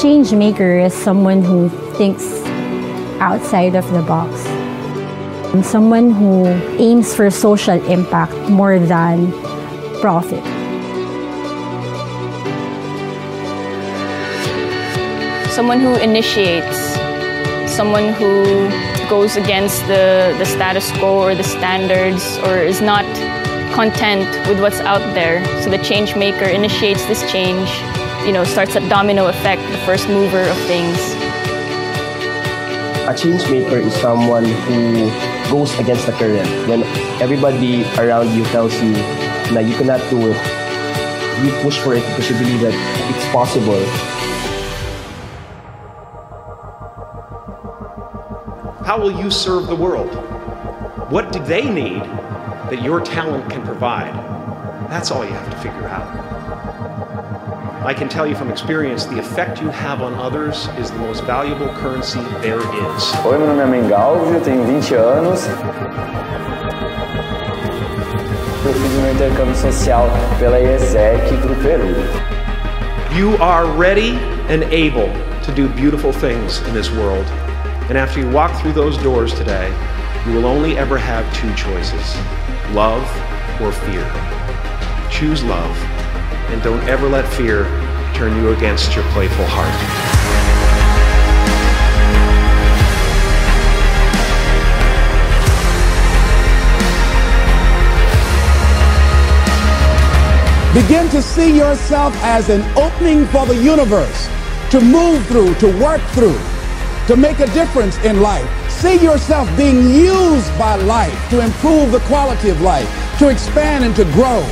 change maker is someone who thinks outside of the box. And someone who aims for social impact more than profit. Someone who initiates, someone who goes against the, the status quo or the standards or is not content with what's out there. So the change maker initiates this change, you know, starts a domino effect, the first mover of things. A change maker is someone who goes against the current. When everybody around you tells you that you cannot do it, you push for it because you believe that it's possible. How will you serve the world? What do they need that your talent can provide? That's all you have to figure out. I can tell you from experience, the effect you have on others is the most valuable currency there is. Oi, meu nome é Mengalvio, tenho 20 anos. Eu fiz meu intercâmbio social pela AIESEC para o Peru. You are ready and able to do beautiful things in this world. And after you walk through those doors today, you will only ever have two choices love or fear. Choose love, and don't ever let fear turn you against your playful heart. Begin to see yourself as an opening for the universe to move through, to work through, to make a difference in life. See yourself being used by life to improve the quality of life, to expand and to grow.